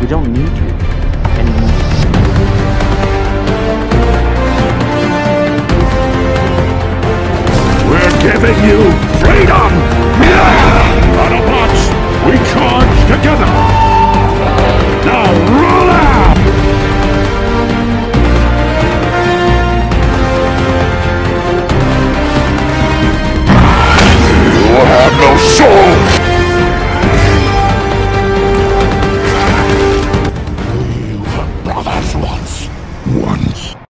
We don't need you anymore. We're giving you freedom! Yeah! Autobots, we charge together! Now roll out! You have no soul!